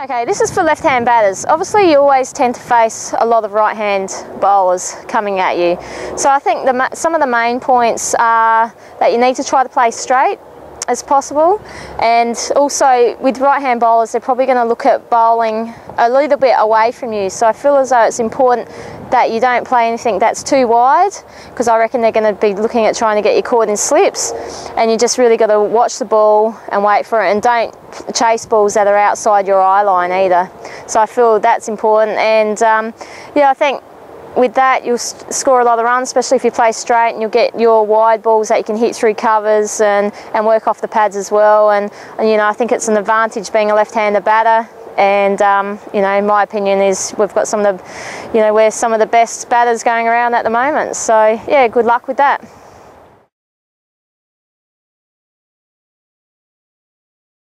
Okay, this is for left-hand batters. Obviously, you always tend to face a lot of right-hand bowlers coming at you. So I think the, some of the main points are that you need to try to play straight as possible. And also with right hand bowlers they're probably going to look at bowling a little bit away from you. So I feel as though it's important that you don't play anything that's too wide because I reckon they're going to be looking at trying to get you caught in slips. And you just really got to watch the ball and wait for it and don't chase balls that are outside your eye line either. So I feel that's important. And um, yeah I think with that, you'll score a lot of runs, especially if you play straight, and you'll get your wide balls that you can hit through covers and, and work off the pads as well. And, and you know, I think it's an advantage being a left-hander batter. And um, you know, my opinion is we've got some of the, you know, we're some of the best batters going around at the moment. So yeah, good luck with that.